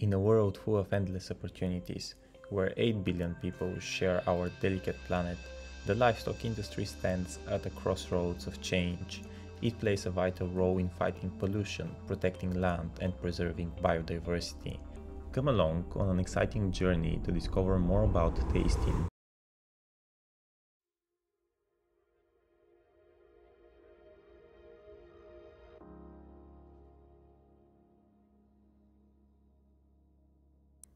In a world full of endless opportunities, where 8 billion people share our delicate planet, the livestock industry stands at a crossroads of change. It plays a vital role in fighting pollution, protecting land, and preserving biodiversity. Come along on an exciting journey to discover more about TastIn.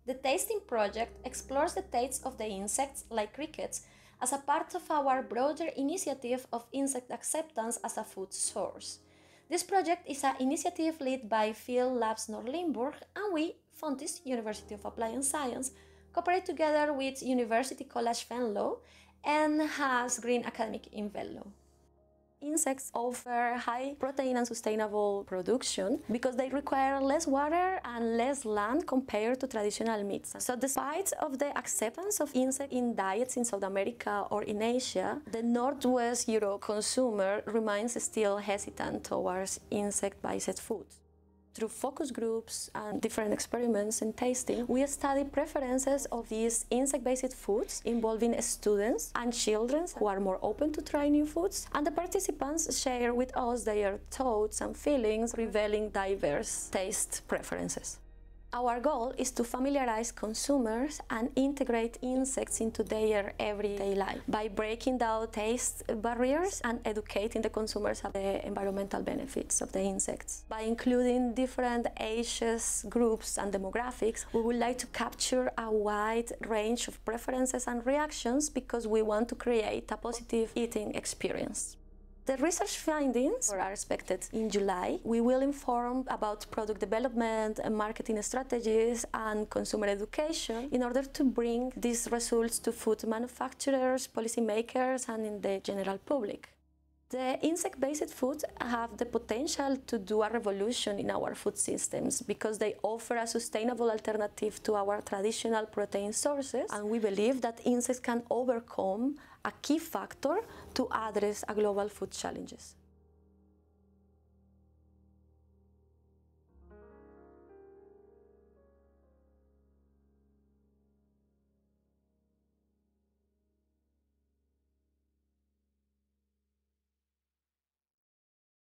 The TastIn Project explores the tastes of the insects, like crickets, as a part of our broader initiative of insect acceptance as a food source. This project is an initiative led by Field Labs Nord-Limburg and we, Fontys University of Applied Science, cooperate together with University College Venlo and HAS Green Academy in Venlo. Insects offer high protein and sustainable production because they require less water and less land compared to traditional meats. So despite of the acceptance of insects in diets in South America or in Asia, the Northwest Europe consumer remains still hesitant towards insect-based foods. Through focus groups and different experiments and tasting, we study preferences of these insect-based foods involving students and children who are more open to try new foods. And the participants share with us their thoughts and feelings, revealing diverse taste preferences. Our goal is to familiarize consumers and integrate insects into their everyday life by breaking down taste barriers and educating the consumers of the environmental benefits of the insects. By including different ages, groups and demographics, we would like to capture a wide range of preferences and reactions because we want to create a positive eating experience. The research findings are expected in July. We will inform about product development and marketing strategies and consumer education in order to bring these results to food manufacturers, policymakers, and in the general public. The insect-based foods have the potential to do a revolution in our food systems because they offer a sustainable alternative to our traditional protein sources and we believe that insects can overcome a key factor to address a global food challenges.